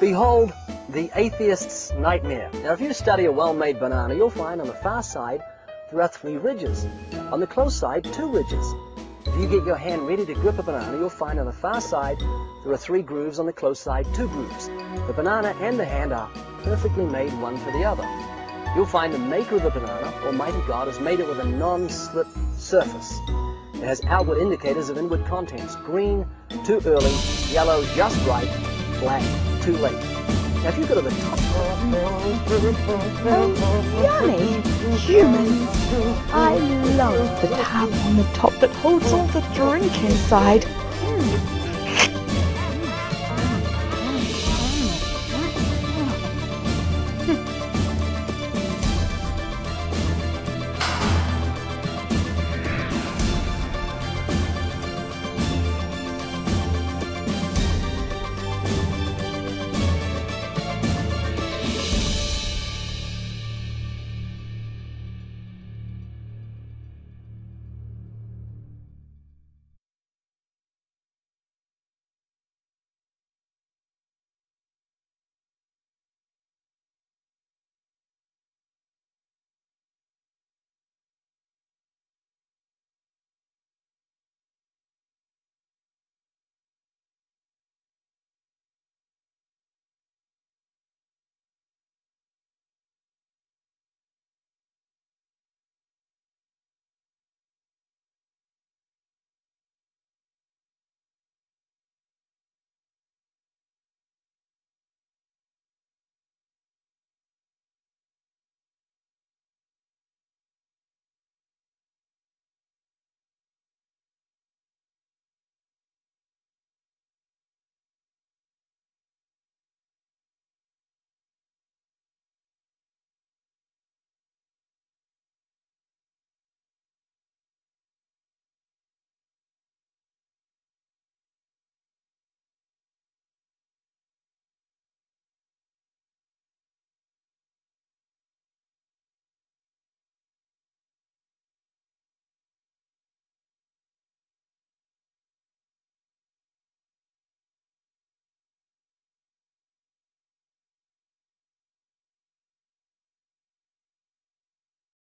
Behold the atheist's nightmare. Now, if you study a well-made banana, you'll find on the far side there are three ridges. On the close side, two ridges. If you get your hand ready to grip a banana, you'll find on the far side there are three grooves, on the close side, two grooves. The banana and the hand are perfectly made one for the other. You'll find the maker of the banana, Almighty God, has made it with a non-slip surface. It has outward indicators of inward contents. Green, too early. Yellow, just right. Black, too late. Now, if you go to the top... Oh, yummy! Humans! I love the tab on the top that holds all the drink inside. Mm.